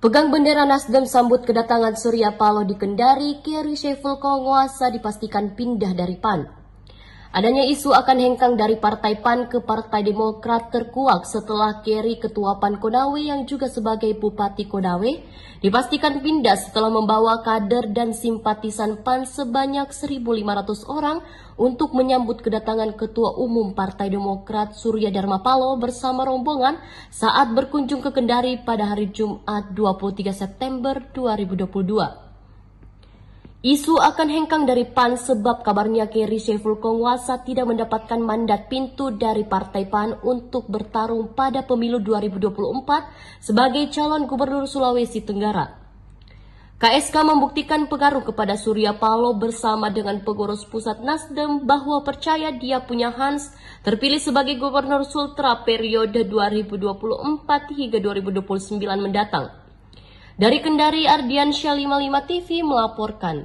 Pegang bendera Nasdem sambut kedatangan Surya Paloh di Kendari, Kerry Sheful Konguasa dipastikan pindah dari PAN. Adanya isu akan hengkang dari Partai PAN ke Partai Demokrat terkuak setelah Kerry Ketua PAN Konawe yang juga sebagai Bupati Konawe dipastikan pindah setelah membawa kader dan simpatisan PAN sebanyak 1.500 orang untuk menyambut kedatangan Ketua Umum Partai Demokrat Surya Dharma Paloh bersama rombongan saat berkunjung ke Kendari pada hari Jumat 23 September 2022. Isu akan hengkang dari PAN sebab kabarnya Kerry Sheful Kongwasa tidak mendapatkan mandat pintu dari Partai PAN untuk bertarung pada pemilu 2024 sebagai calon gubernur Sulawesi Tenggara. KSK membuktikan pengaruh kepada Surya Paloh bersama dengan pengurus pusat Nasdem bahwa percaya dia punya Hans terpilih sebagai gubernur Sultra periode 2024 hingga 2029 mendatang. Dari Kendari, Ardian 55 TV melaporkan.